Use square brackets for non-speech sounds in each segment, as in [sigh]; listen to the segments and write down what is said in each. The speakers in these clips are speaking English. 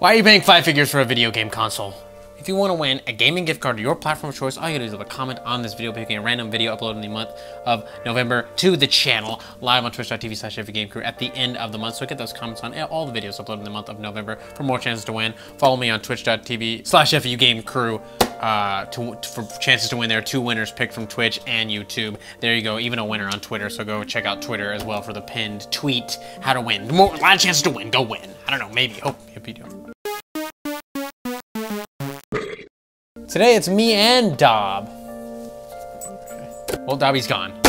Why are you paying five figures for a video game console? If you want to win a gaming gift card to your platform of choice, all you gotta do is leave a comment on this video, picking a random video uploaded in the month of November to the channel, live on twitch.tv slash Crew at the end of the month. So get those comments on all the videos uploaded in the month of November for more chances to win. Follow me on twitch.tv slash Crew uh, to, for chances to win. There two winners picked from Twitch and YouTube. There you go, even a winner on Twitter. So go check out Twitter as well for the pinned tweet, how to win. More, a lot of chances to win, go win. I don't know, maybe, hope, hope you do. Today it's me and Dob. Well, Dobby's gone. [laughs]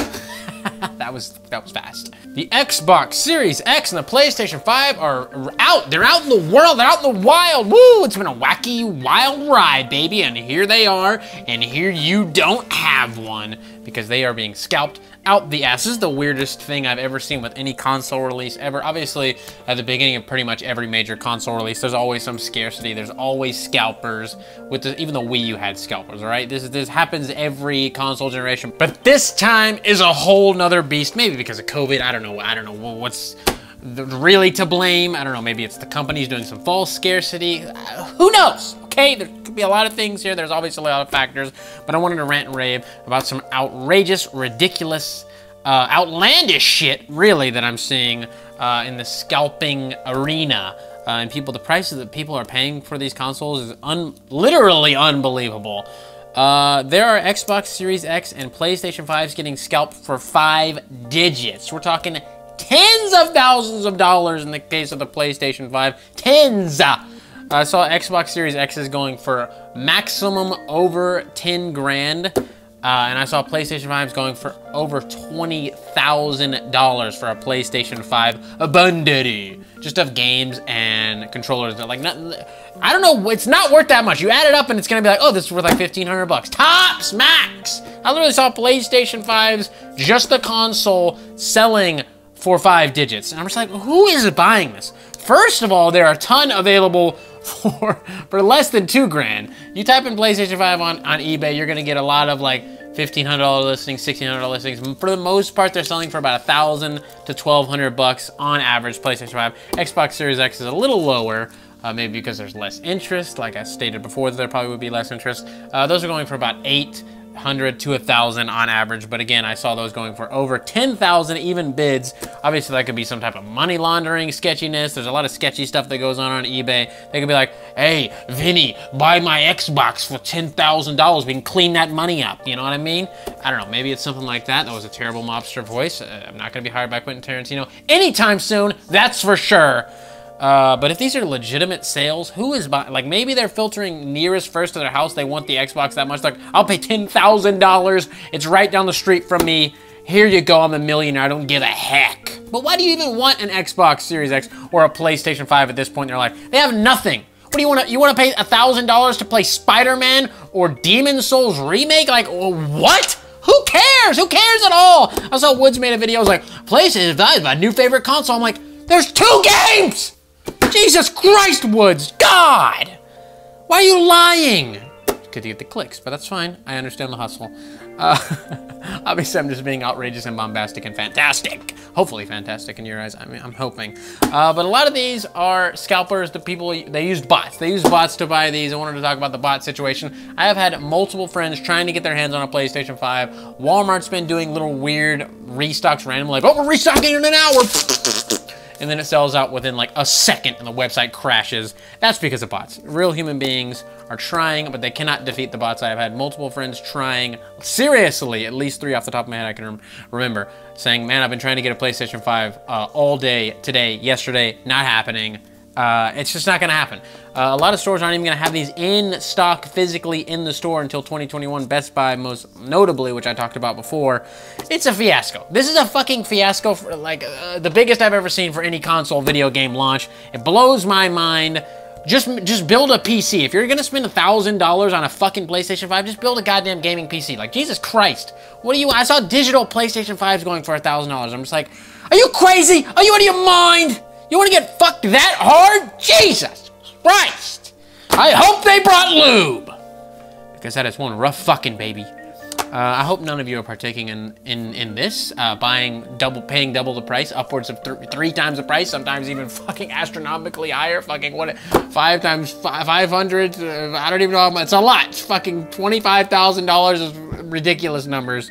that was that was fast. The Xbox Series X and the PlayStation 5 are out. They're out in the world. They're out in the wild. Woo! It's been a wacky, wild ride, baby. And here they are. And here you don't have one because they are being scalped out the ass. This is the weirdest thing I've ever seen with any console release ever. Obviously, at the beginning of pretty much every major console release, there's always some scarcity. There's always scalpers. With the, even the Wii U had scalpers, right? This this happens every console generation, but this time is a whole nother beast. Maybe because of COVID. I don't know. I don't know what's really to blame. I don't know. Maybe it's the companies doing some false scarcity. Uh, who knows? There could be a lot of things here. There's obviously a lot of factors, but I wanted to rant and rave about some outrageous, ridiculous, uh, outlandish shit, really, that I'm seeing uh, in the scalping arena. Uh, and people, the prices that people are paying for these consoles is un literally unbelievable. Uh, there are Xbox Series X and PlayStation 5s getting scalped for five digits. We're talking tens of thousands of dollars in the case of the PlayStation 5. Tens! I saw Xbox Series X is going for maximum over 10 grand. Uh, and I saw PlayStation 5 is going for over $20,000 for a PlayStation 5 bundle. Just of games and controllers. Like, not, I don't know, it's not worth that much. You add it up and it's gonna be like, oh, this is worth like 1500 bucks. Tops, max! I literally saw PlayStation 5s, just the console, selling for five digits. And I'm just like, who is buying this? First of all, there are a ton available for for less than two grand. You type in PlayStation 5 on, on eBay, you're gonna get a lot of like $1,500 listings, $1,600 listings. For the most part, they're selling for about a thousand to 1,200 bucks on average. PlayStation 5, Xbox Series X is a little lower. Uh, maybe because there's less interest, like I stated before, there probably would be less interest. Uh, those are going for about eight 100 to a 1,000 on average. But again, I saw those going for over 10,000 even bids. Obviously, that could be some type of money laundering sketchiness. There's a lot of sketchy stuff that goes on on eBay. They could be like, hey, Vinny, buy my Xbox for $10,000. We can clean that money up. You know what I mean? I don't know. Maybe it's something like that. That was a terrible mobster voice. Uh, I'm not going to be hired by Quentin Tarantino anytime soon. That's for sure. Uh, but if these are legitimate sales, who is buying? Like maybe they're filtering nearest first to their house. They want the Xbox that much. Like I'll pay ten thousand dollars. It's right down the street from me. Here you go. I'm a millionaire. I don't give a heck. But why do you even want an Xbox Series X or a PlayStation 5 at this point in their life? They have nothing. What do you want to? You want to pay a thousand dollars to play Spider-Man or Demon Souls remake? Like what? Who cares? Who cares at all? I saw Woods made a video. I was like, PlayStation 5, my new favorite console. I'm like, there's two games. Jesus Christ, Woods! God! Why are you lying? Could get the clicks, but that's fine. I understand the hustle. Uh, [laughs] obviously, I'm just being outrageous and bombastic and fantastic. Hopefully fantastic in your eyes. I mean, I'm hoping. Uh, but a lot of these are scalpers. The people, they used bots. They used bots to buy these. I wanted to talk about the bot situation. I have had multiple friends trying to get their hands on a PlayStation 5. Walmart's been doing little weird restocks randomly. Like, oh, we're restocking in an hour and then it sells out within like a second and the website crashes. That's because of bots. Real human beings are trying, but they cannot defeat the bots. I have had multiple friends trying, seriously, at least three off the top of my head I can rem remember, saying, man, I've been trying to get a PlayStation 5 uh, all day, today, yesterday, not happening. Uh, it's just not gonna happen. Uh, a lot of stores aren't even gonna have these in stock physically in the store until 2021. Best Buy, most notably, which I talked about before. It's a fiasco. This is a fucking fiasco, for, like uh, the biggest I've ever seen for any console video game launch. It blows my mind. Just, just build a PC. If you're gonna spend a thousand dollars on a fucking PlayStation 5, just build a goddamn gaming PC. Like Jesus Christ, what do you? I saw digital PlayStation 5s going for a thousand dollars. I'm just like, are you crazy? Are you out of your mind? You want to get fucked that hard? Jesus Christ! I hope they brought lube! Because that is one rough fucking baby. I hope none of you are partaking in in in this, uh, buying double, paying double the price, upwards of th three times the price, sometimes even [laughs] fucking astronomically higher. Fucking what? Five times five hundred. Uh, I don't even know. How much. It's a lot. It's fucking twenty five thousand dollars is ridiculous numbers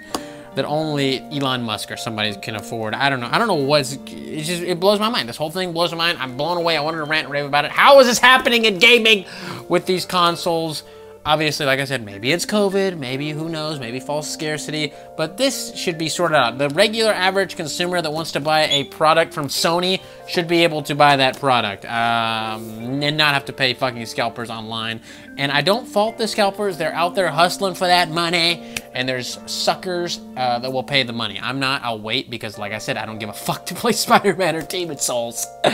that only Elon Musk or somebody can afford. I don't know. I don't know what's. It just it blows my mind. This whole thing blows my mind. I'm blown away. I wanted to rant and rave about it. How is this happening in gaming with these consoles? Obviously, like I said, maybe it's COVID, maybe who knows, maybe false scarcity, but this should be sorted out. The regular average consumer that wants to buy a product from Sony should be able to buy that product um, and not have to pay fucking scalpers online. And I don't fault the scalpers, they're out there hustling for that money, and there's suckers uh, that will pay the money. I'm not, I'll wait because, like I said, I don't give a fuck [laughs] to play Spider Man or Demon's Souls. [laughs]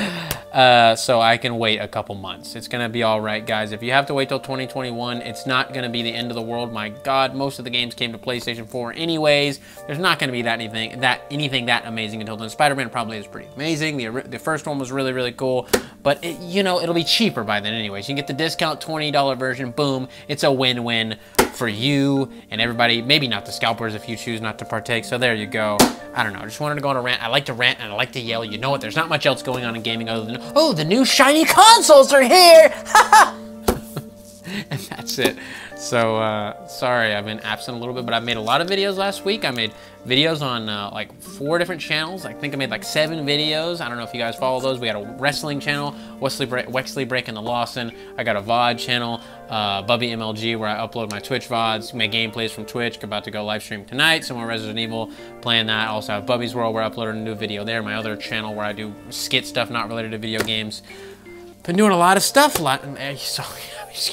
uh, so I can wait a couple months. It's gonna be all right, guys. If you have to wait till 2021, it's not to be the end of the world. My God, most of the games came to PlayStation 4 anyways. There's not to be that anything that anything that amazing until then. Spider-Man probably is pretty amazing. The, the first one was really, really cool. But, it, you know, it'll be cheaper by then anyways. You can get the discount $20 version. Boom. It's a win-win for you and everybody. Maybe not the scalpers if you choose not to partake. So there you go. I don't know. I just wanted to go on a rant. I like to rant and I like to yell. You know what? There's not much else going on in gaming other than, oh, the new shiny consoles are here. [laughs] [laughs] and that's it. So, uh, sorry, I've been absent a little bit, but I made a lot of videos last week. I made videos on uh, like four different channels. I think I made like seven videos. I don't know if you guys follow those. We had a wrestling channel, Wesley, Bre Wexley Breaking the Lawson. I got a VOD channel, uh, Bubby MLG, where I upload my Twitch VODs, my gameplays from Twitch. About to go live stream tonight. Some more Resident Evil, playing that. I also have Bubby's World, where I upload a new video there. My other channel, where I do skit stuff not related to video games. Been doing a lot of stuff. Lot, eh, so,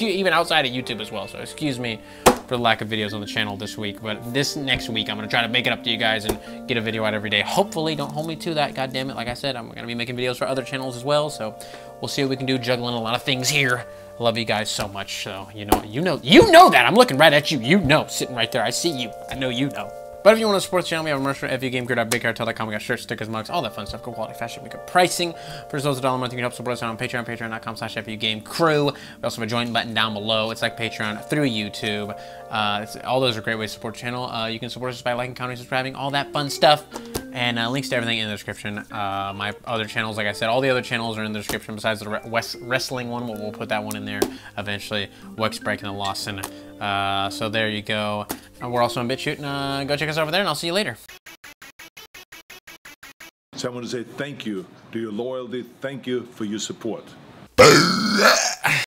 [laughs] even outside of YouTube as well. So excuse me for the lack of videos on the channel this week. But this next week, I'm to try to make it up to you guys and get a video out every day. Hopefully, don't hold me to that. God damn it. Like I said, I'm to be making videos for other channels as well. So we'll see what we can do juggling a lot of things here. Love you guys so much. So, you know, you know, you know that. I'm looking right at you. You know, sitting right there. I see you. I know you know. But if you want to support the channel, we have a merch for fugamecrue.bigcartel.com. We got shirts, stickers, mugs, all that fun stuff. Good quality fashion, we got pricing. For those a dollar a month, you can help support us on Patreon, patreon.com slash fugamecrew. We also have a join button down below. It's like Patreon through YouTube. Uh, all those are great ways to support the channel. Uh, you can support us by liking, commenting, subscribing, all that fun stuff. And uh, links to everything in the description. Uh, my other channels, like I said, all the other channels are in the description besides the West wrestling one. We'll, we'll, put that one in there eventually. Wex Breaking the Lawson. Uh, so there you go. And we're also on BitChute. And, uh, go check us over there, and I'll see you later. So I want to say thank you to your loyalty. Thank you for your support.